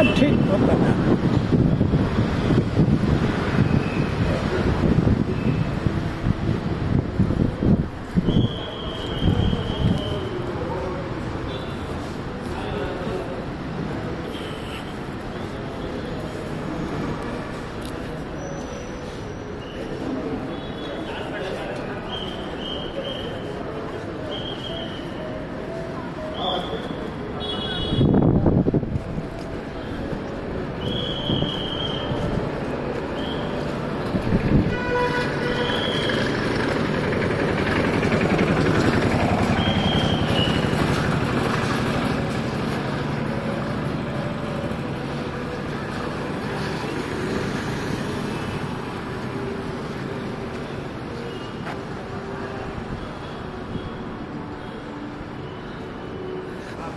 ठीक होता है